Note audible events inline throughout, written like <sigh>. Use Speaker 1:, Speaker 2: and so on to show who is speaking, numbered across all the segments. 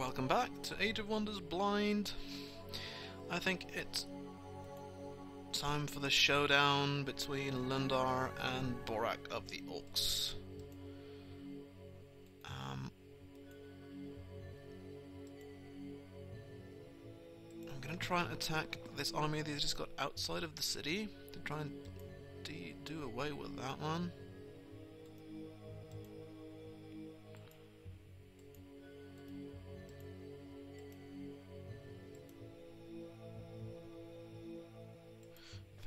Speaker 1: welcome back to Age of Wonders Blind. I think it's time for the showdown between Lundar and Borac of the Orcs. Um, I'm gonna try and attack this army that just got outside of the city to try and do away with that one.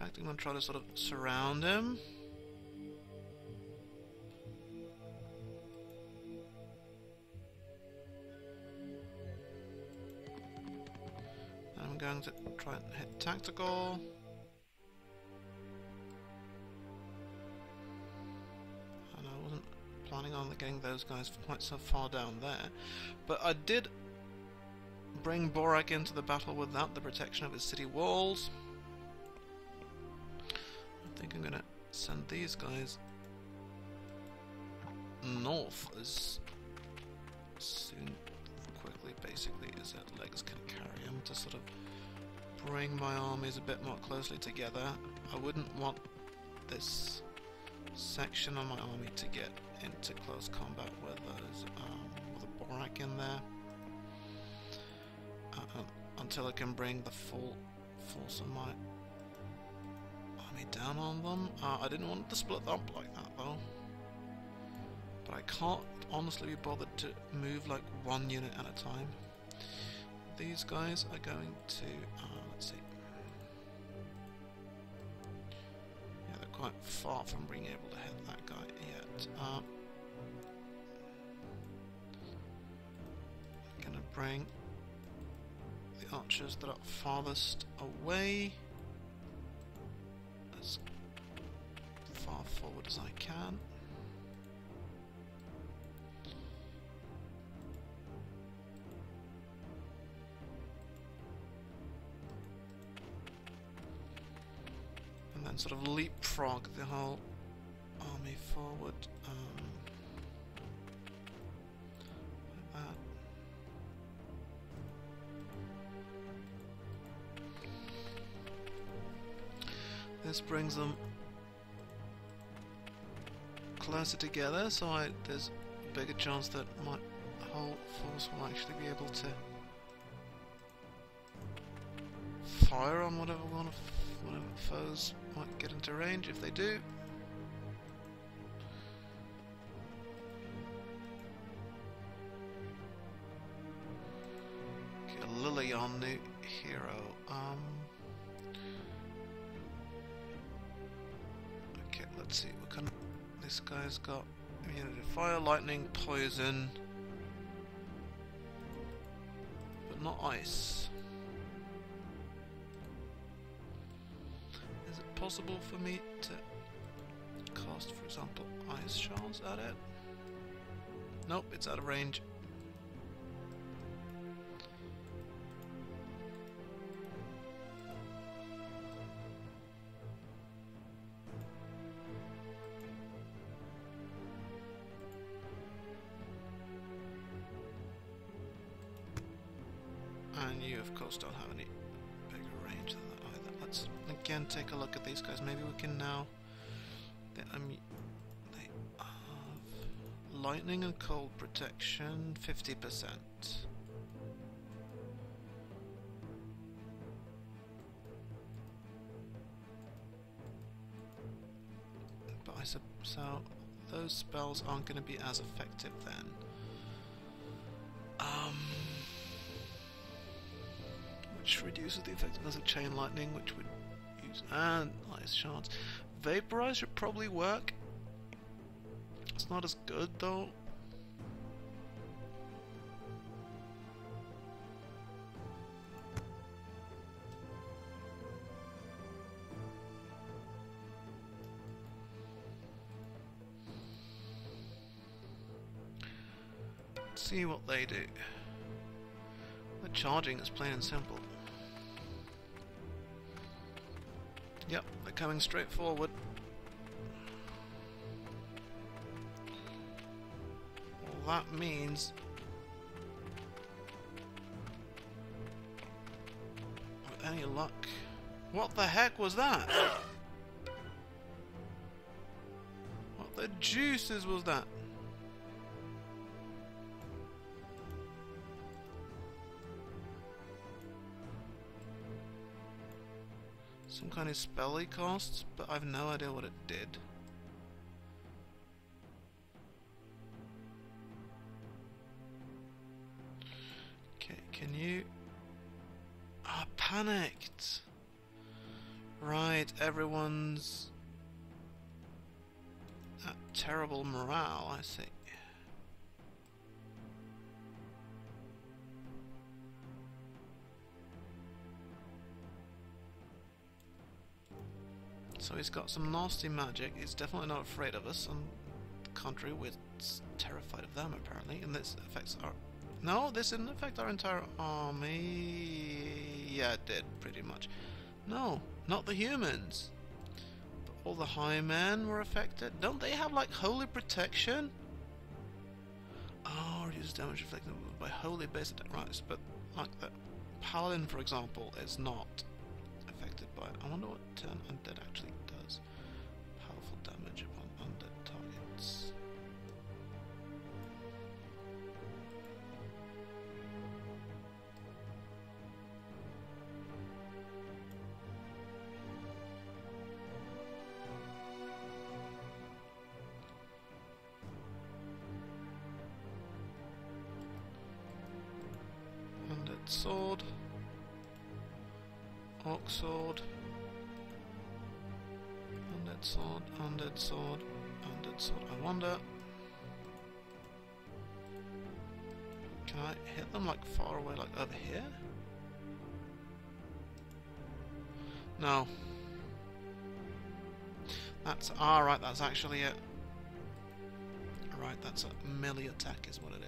Speaker 1: Fact, I'm going to try to sort of surround him. I'm going to try and hit tactical. And I wasn't planning on getting those guys quite so far down there. But I did bring Borac into the battle without the protection of his city walls gonna send these guys north as soon, quickly, basically, as their legs can carry them to sort of bring my armies a bit more closely together. I wouldn't want this section of my army to get into close combat with those um, with a Borac in there uh, until I can bring the full force of my me down on them. Uh, I didn't want to split them up like that though. But I can't honestly be bothered to move like one unit at a time. These guys are going to, uh, let's see. Yeah, they're quite far from being able to hit that guy yet. Uh, gonna bring the archers that are farthest away. As I can. And then sort of leapfrog the whole army forward. Um. This brings them closer together, so I, there's a bigger chance that my whole force will actually be able to fire on whatever one of whatever foes might get into range if they do. Okay, Lilion, new hero. Um, okay, let's see. This guy's got immunity to fire, lightning, poison, but not ice. Is it possible for me to cast, for example, ice shards at it? Nope, it's out of range. Protection, 50%. But I so those spells aren't going to be as effective then. Um which reduces the effectiveness of chain lightning, which would use and ice shards. Vaporize should probably work. It's not as good though. see what they do. The charging is plain and simple. Yep, they're coming straight forward. Well, that means with any luck. What the heck was that? what the juices was that? Of spell he casts, but I've no idea what it did. Okay, can you... Ah, panicked! Right, everyone's... At terrible morale, I see. So he's got some nasty magic. He's definitely not afraid of us. On the contrary, we're terrified of them apparently. And this affects our... No, this didn't affect our entire army. Yeah, it did, pretty much. No, not the humans. But all the high men were affected. Don't they have, like, holy protection? Oh, reduce damage inflicted by holy base attack. Right, but, like, the paladin, for example, is not it. I wonder what um, turn undead actually Orc sword. Undead sword, undead sword, undead sword. I wonder. Can I hit them like far away, like over here? No. That's ah, alright, that's actually it. Right, that's a melee attack is what it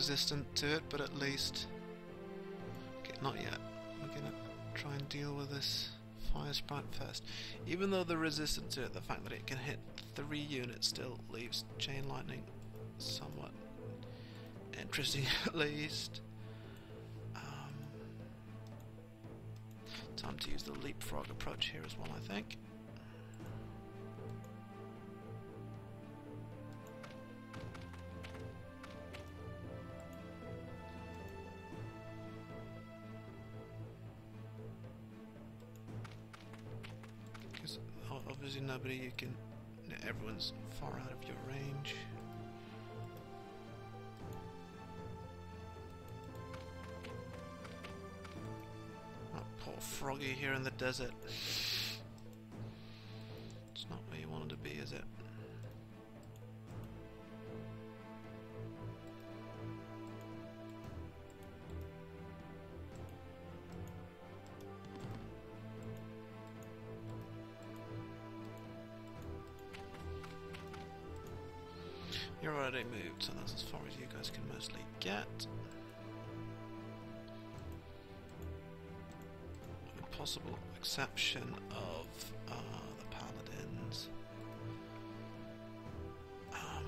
Speaker 1: resistant to it, but at least. Okay, not yet. We're gonna try and deal with this fire sprite first. Even though they're resistant to it, the fact that it can hit three units still leaves chain lightning somewhat interesting, <laughs> at least. Um, time to use the leapfrog approach here as well, I think. Nobody you can... Everyone's far out of your range. Oh, poor Froggy here in the desert. Possible exception of uh, the paladins. Um,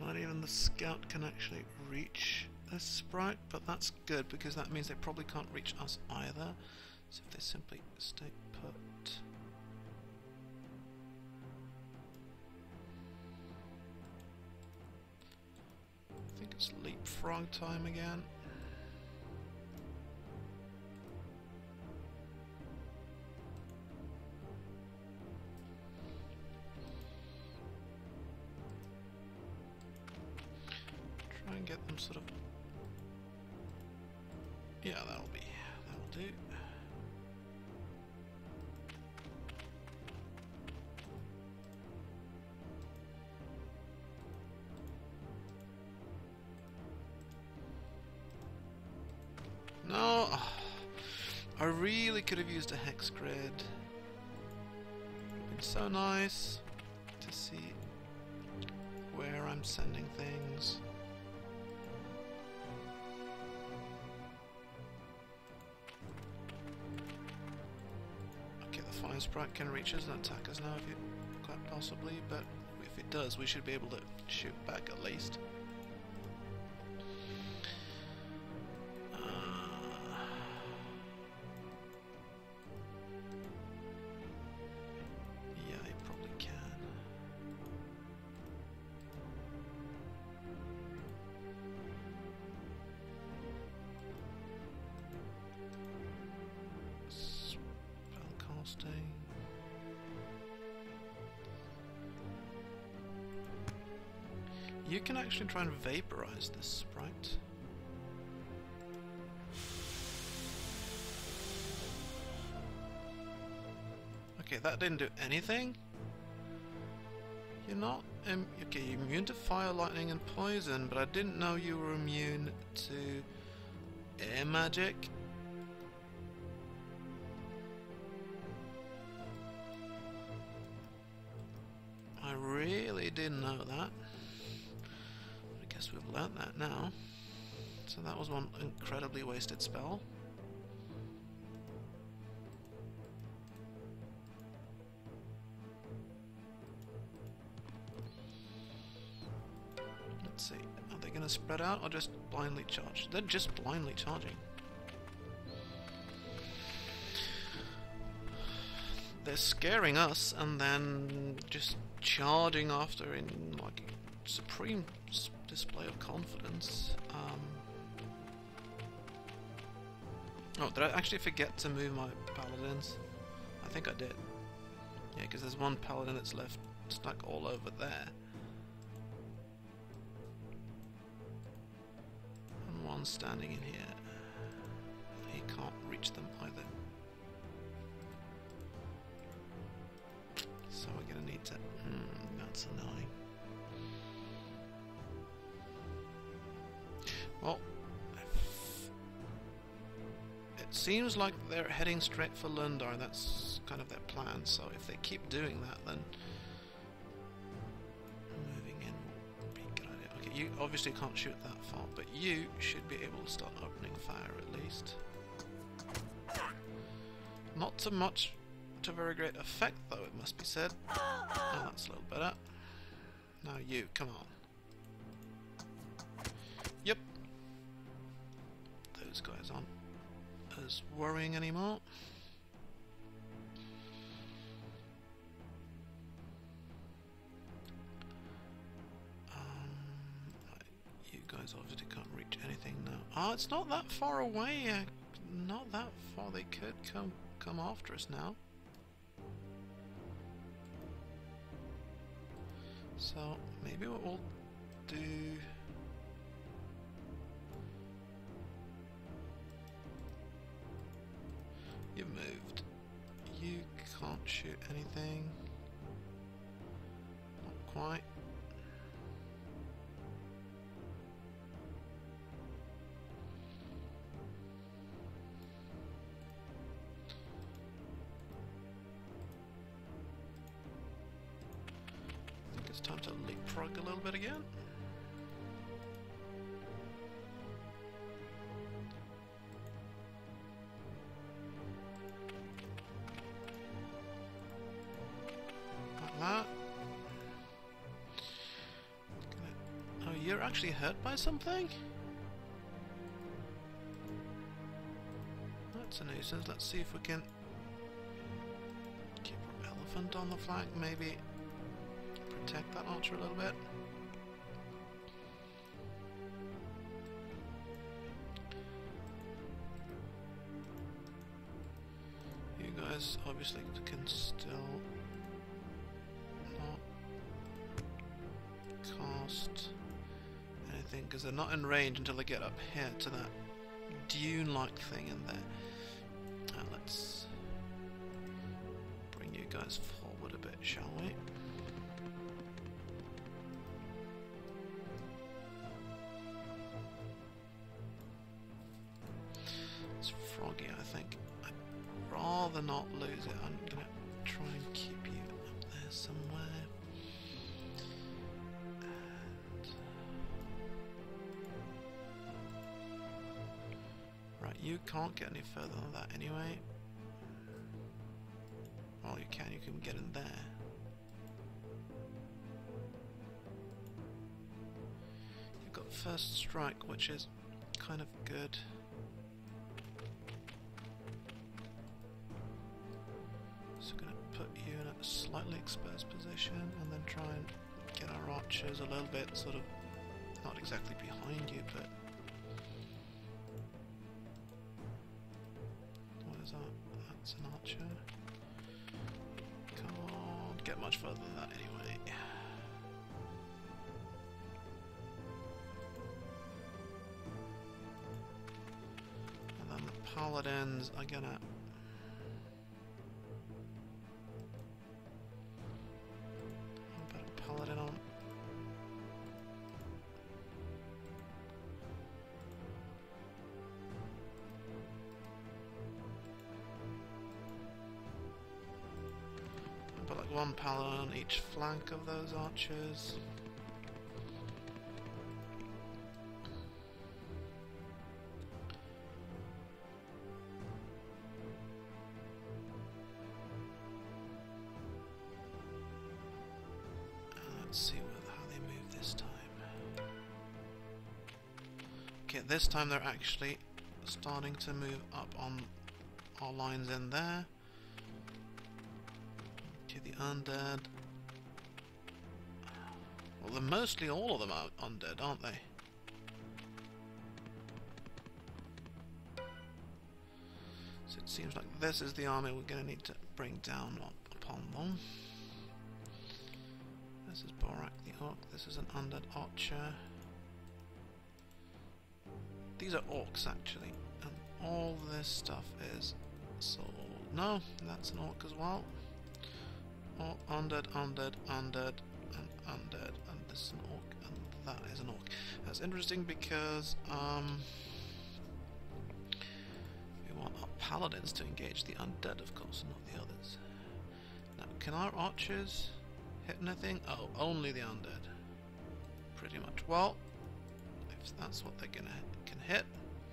Speaker 1: Not even the scout can actually reach this sprite, but that's good because that means they probably can't reach us either. So if they simply stay put. I think it's leapfrog time again. Really could have used a hex grid. Been so nice to see where I'm sending things. Okay, the fire sprite can reach us and attack us now, if it, quite possibly, but if it does, we should be able to shoot back at least. Vaporize this sprite. Okay, that didn't do anything. You're not okay. You're immune to fire, lightning, and poison, but I didn't know you were immune to air magic. I really didn't know that. Learnt that now. So that was one incredibly wasted spell. Let's see. Are they going to spread out or just blindly charge? They're just blindly charging. They're scaring us and then just charging after in like supreme s- display of confidence. Um, oh, did I actually forget to move my paladins? I think I did. Yeah, because there's one paladin that's left stuck all over there. And one standing in here. He can't reach them either. So we're gonna need to. Hmm, that's annoying. Well, it seems like they're heading straight for Lundar. That's kind of their plan. So if they keep doing that, then moving in will be a good idea. Okay, you obviously can't shoot that far, but you should be able to start opening fire at least. Not so much to very great effect, though, it must be said. Oh, that's a little better. Now you, come on. Those guys aren't as worrying anymore. Um, you guys obviously can't reach anything now. Ah, it's not that far away. Uh, not that far. They could come come after us now. So maybe what we'll do. You moved. You can't shoot anything. Not quite. I think it's time to leapfrog a little bit again. Actually hurt by something? That's a nuisance. Let's see if we can keep our elephant on the flank, maybe protect that archer a little bit. You guys obviously can still they're not in range until they get up here to that dune-like thing in there. Uh, let's bring you guys forward a bit, shall we? Can't get any further than that anyway. Well, you can, you can get in there. You've got first strike, which is kind of good. So gonna put you in a slightly exposed position and then try and get our archers a little bit sort of not exactly behind you, but much further than that anyway. And then the paladins are gonna flank of those archers. Uh, let's see how they move this time. Okay, this time they're actually starting to move up on our lines in there. To the undead. Well, mostly all of them are undead, aren't they? So it seems like this is the army we're going to need to bring down up upon them. This is Borac the Orc, this is an undead archer. These are orcs actually, and all this stuff is soul. No, that's an orc as well. Oh, undead, undead, undead, and undead, is an orc, and that is an orc. That's interesting because um, we want our paladins to engage the undead, of course, not the others. Now, can our archers hit anything? Oh, only the undead. Pretty much. Well, if that's what they're gonna can hit,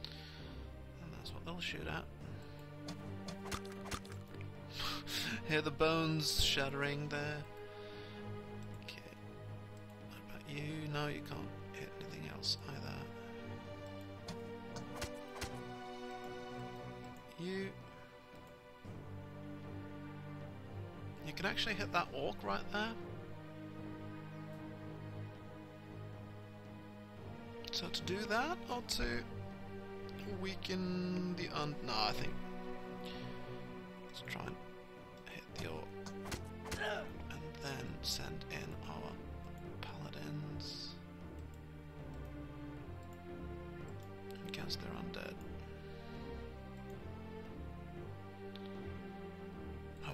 Speaker 1: then that's what they'll shoot at. <laughs> Hear the bones shattering there. You? No, you can't hit anything else either. You. You can actually hit that orc right there. So to do that, or to weaken the un... No, I think... Let's try and hit the orc. And then send in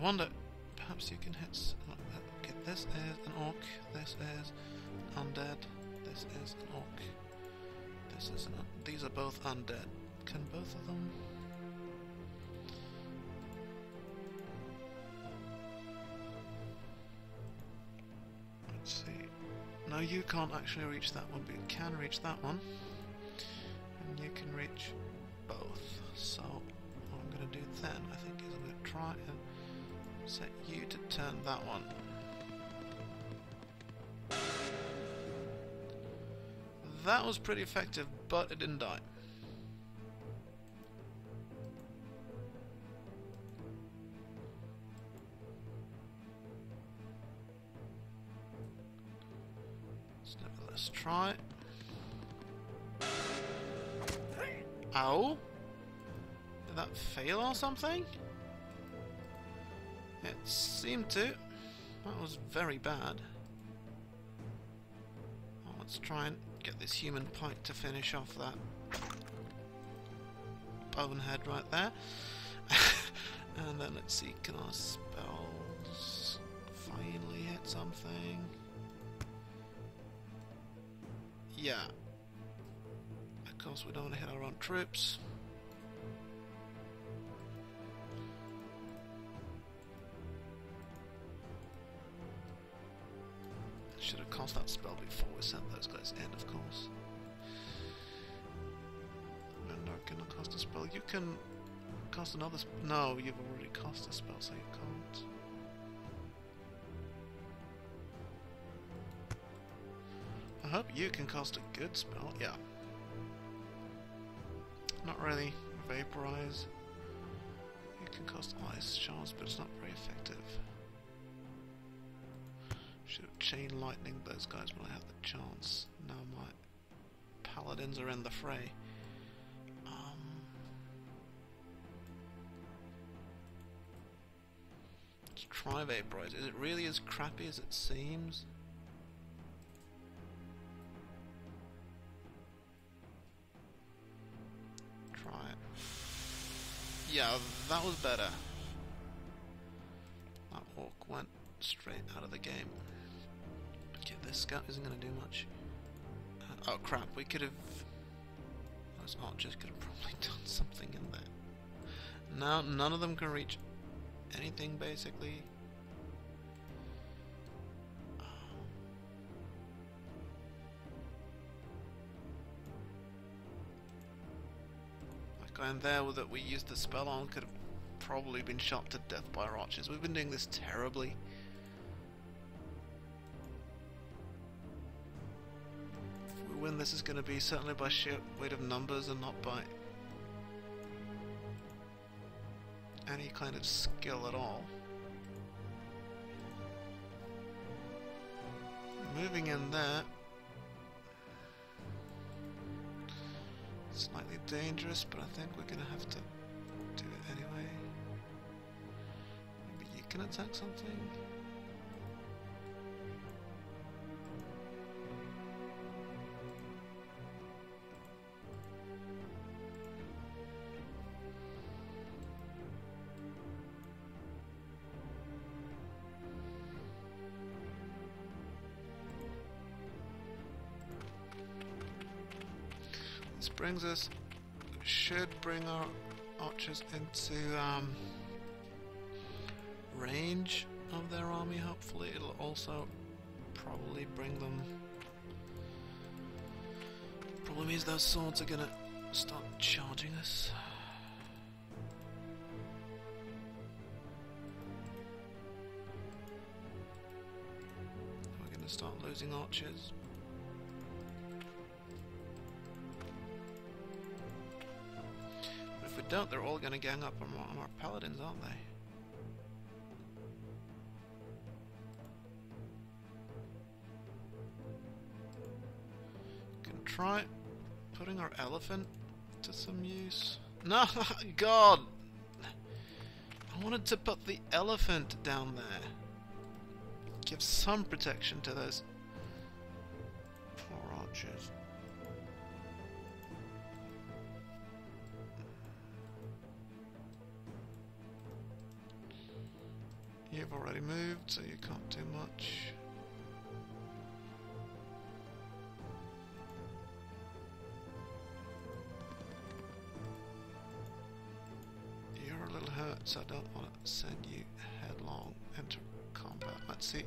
Speaker 1: wonder, perhaps you can hit... Okay, uh, this is an orc, this is undead, this is an orc. This is an these are both undead. Can both of them? Let's see. No, you can't actually reach that one, but you can reach that one. And you can reach both. So, what I'm going to do then, I think, is I'm going to try and set you to turn that one. That was pretty effective, but it didn't die. Let's try. Ow! Did that fail or something? It seemed to. That was very bad. Well, let's try and get this human pike to finish off that bonehead right there. <laughs> And then let's see, can our spells finally hit something? Yeah. Of course we don't want to hit our own troops. Should have cast that spell before we sent those guys in, of course. And not gonna cast a spell. You can cast another spell. No, you've already cast a spell, so you can't. I hope you can cast a good spell. Yeah. Not really. Vaporize. You can cast Ice Shards, but it's not very effective. Have Chain Lightning those guys I had the chance. Now my Paladins are in the fray. Um, let's try Vaporize. Is it really as crappy as it seems? Try it. Yeah, that was better. That orc went straight out of the game. This scout isn't going to do much. Uh, oh crap, we could have... Those archers could have probably <laughs> done something in there. Now, none of them can reach anything, basically. Guy in there that we used the spell on could have probably been shot to death by archers. We've been doing this terribly. Win, this is going to be certainly by sheer weight of numbers and not by any kind of skill at all. Moving in there. Slightly dangerous, but I think we're going to have to do it anyway. Maybe you can attack something? This brings us, should bring our archers into um, range of their army, hopefully. It'll also probably bring them. Problem is, those swords are gonna start charging us. We're gonna start losing archers. Don't, they're all gonna gang up on our, paladins, aren't they? Can try putting our elephant to some use. <laughs> No, God! I wanted to put the elephant down there. Give some protection to those poor archers. You've already moved, so you can't do much. You're a little hurt, so I don't want to send you headlong into combat. Let's see.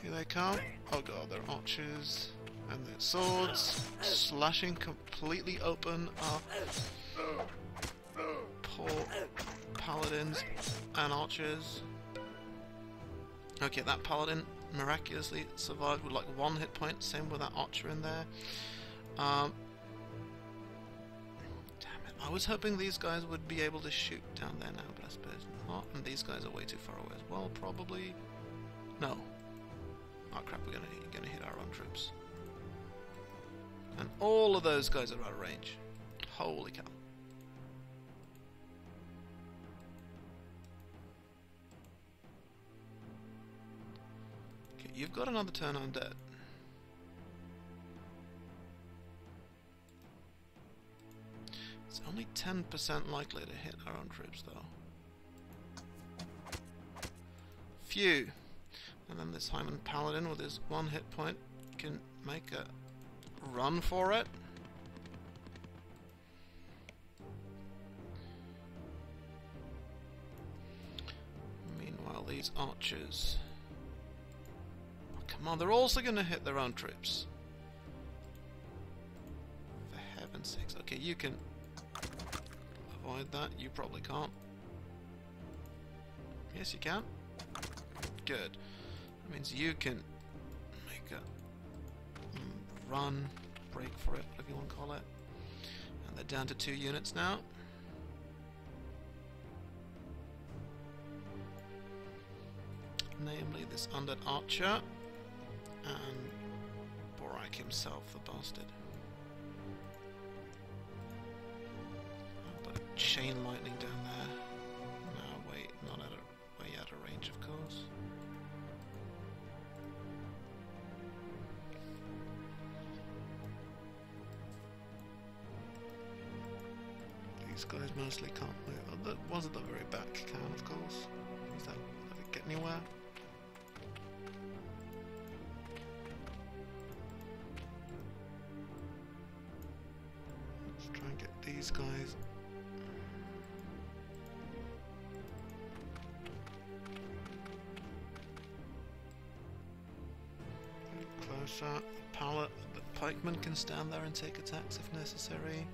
Speaker 1: Here they come. Oh god, they're archers and their swords slashing completely open poor paladins and archers. Okay, that paladin miraculously survived with like one hit point. Same with that archer in there. Um, damn it! I was hoping these guys would be able to shoot down there now, but I suppose not. And these guys are way too far away as well, probably. No. Oh crap! We're gonna gonna hit our own troops. And all of those guys are out of range. Holy cow! You've got another turn undead. It's only 10% likely to hit our own troops, though. few. And then this High Man Paladin with his one hit point can make a run for it. Meanwhile, these archers... Come on, they're also going to hit their own troops. For heaven's sakes. Okay, you can avoid that. You probably can't. Yes, you can. Good. That means you can make a mm, run, break for it, whatever you want to call it. And they're down to two units now. Namely this undead archer and Borac himself, the bastard. But chain lightning down there. No, wait, not at a way out of range, of course. These guys mostly can't move. Oh, the ones at the very back can, of course. Is that, does it get anywhere? The pikeman can stand there and take attacks if necessary.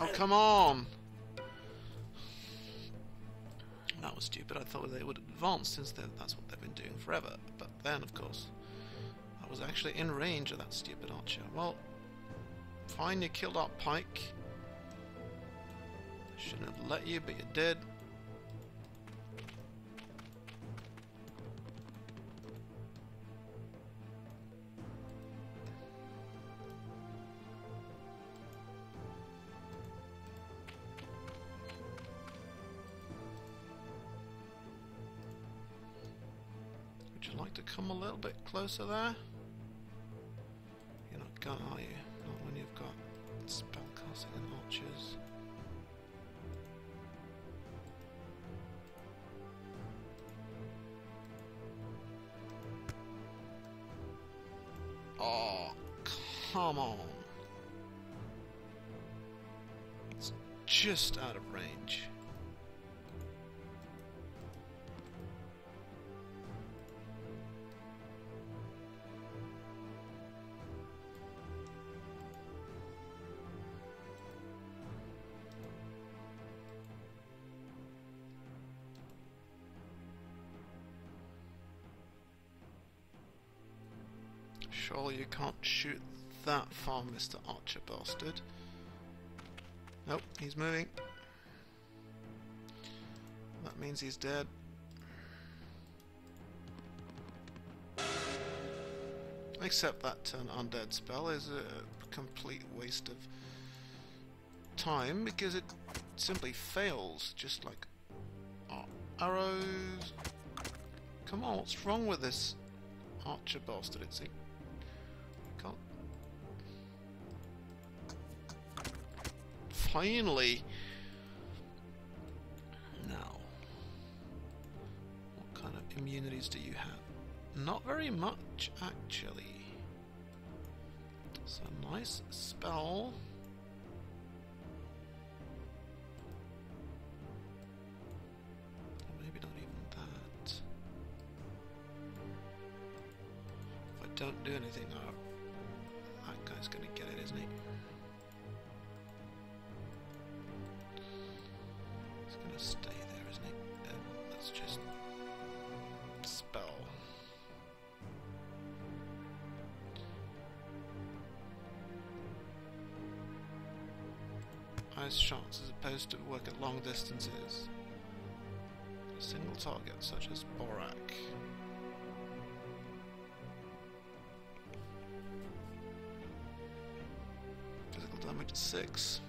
Speaker 1: Oh, come on! That was stupid. I thought they would advance since that's what they've been doing forever. But then, of course, I was actually in range of that stupid archer. Well, fine, you killed our pike. Shouldn't have let you, but you did. Closer there? You're not going, are you? Not when you've got spellcasting and archers. Oh, come on. It's just out of range. Can't shoot that far, Mr. Archer bastard. Nope, he's moving. That means he's dead. Except that turn undead spell is a complete waste of time because it simply fails, just like our arrows. Come on, what's wrong with this archer bastard? It's Finally. Now, what kind of immunities do you have? Not very much, actually. So nice spell. Maybe not even that. If I don't do anything, that guy's gonna opposed to work at long distances. A single target, such as Borac. Physical damage 6.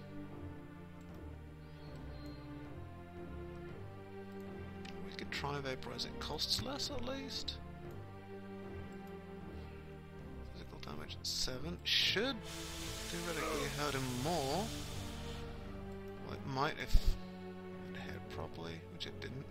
Speaker 1: We could try vaporize it costs less at least. Physical damage 7. Should theoretically hurt him more. Might if it hit properly, which it didn't.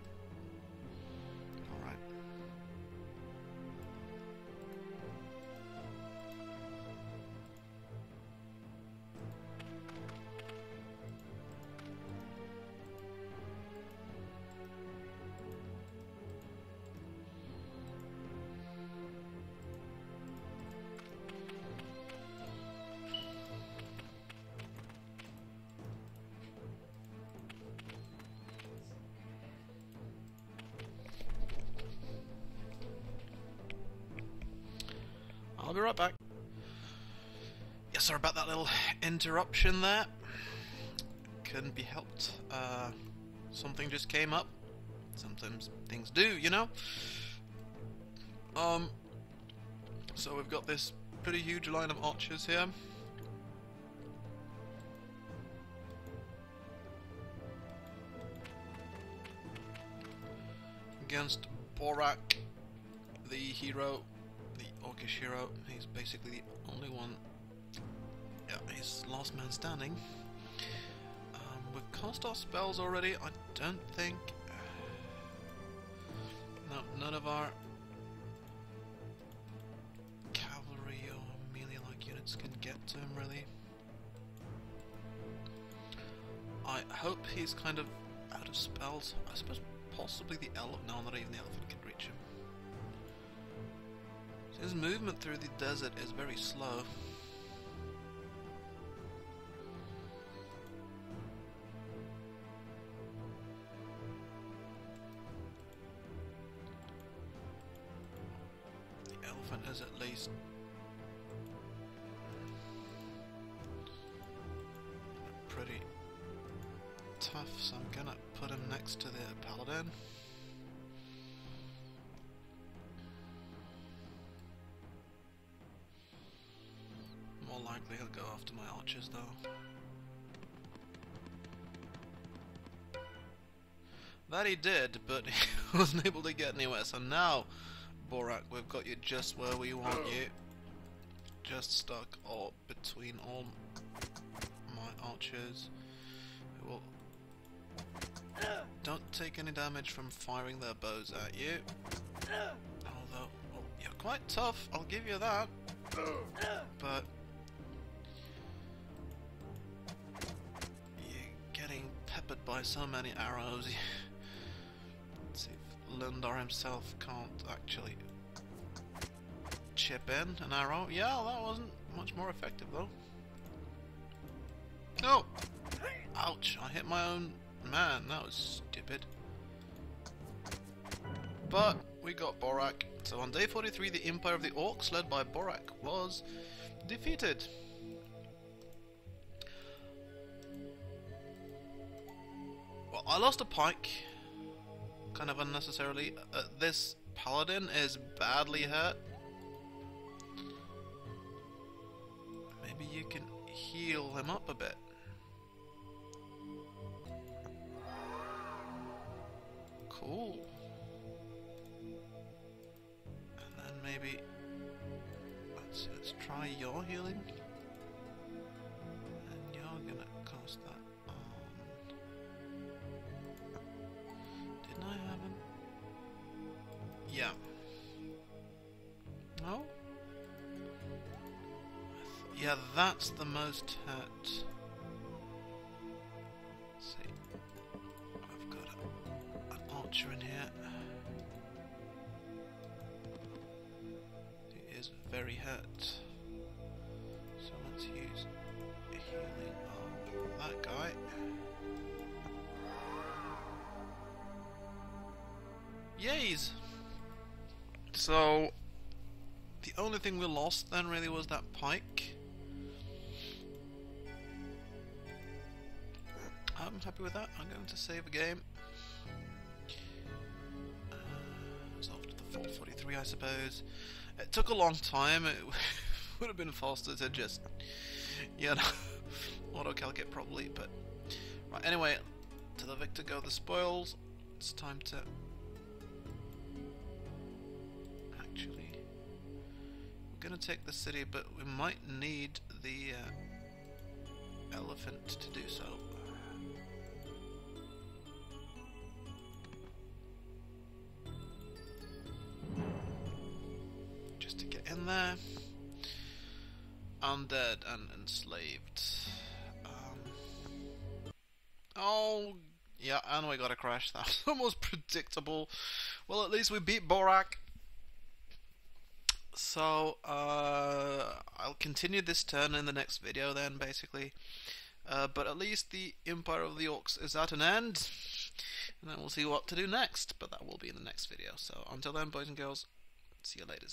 Speaker 1: Right back. Yes, sorry about that little interruption there. Couldn't be helped. Uh, something just came up. Sometimes things do, you know? Um, so we've got this pretty huge line of archers here. Against Borac, the hero Orcish hero. He's basically the only one. Yeah, he's last man standing. Um, we've cast our spells already. I don't think. <sighs> No, none of our cavalry or melee-like units can get to him really. I hope he's kind of out of spells. I suppose possibly the elephant. No, not even the elephant can. His movement through the desert is very slow. That he did, but <laughs> he wasn't able to get anywhere, so now, Borac, we've got you just where we want you. Just stuck all between all my archers. Don't take any damage from firing their bows at you. Although, well, you're quite tough, I'll give you that. But you're getting peppered by so many arrows. <laughs> Lundar himself can't actually chip in an arrow. Yeah, that wasn't much more effective though. No! Ouch, I hit my own man, that was stupid. But we got Borac. So on day 43, the Empire of the Orcs, led by Borac, was defeated. Well, I lost a pike, kind of unnecessarily. Uh, this paladin is badly hurt. Maybe you can heal him up a bit. Cool. And then maybe let's let's try your healing. Yeah, that's the most hurt. See. I've got an archer in here. He is very hurt. So let's use a healing on that guy. Yays! So, the only thing we lost then really was that pike. Happy with that. I'm going to save a game. Uh, it's after the Fall 43, I suppose. It took a long time. It <laughs> would have been faster to just, you know, <laughs> auto-calculate properly, but... Right, anyway, to the victor go the spoils. It's time to... Actually... We're gonna take the city, but we might need the uh, elephant to do so. In there. Undead and enslaved. Um, oh, yeah, and we got a crash. That <laughs> was almost predictable. Well, at least we beat Borac. So, uh, I'll continue this turn in the next video then, basically. Uh, but at least the Empire of the Orcs is at an end. And then we'll see what to do next, but that will be in the next video. So, until then, boys and girls, see you later.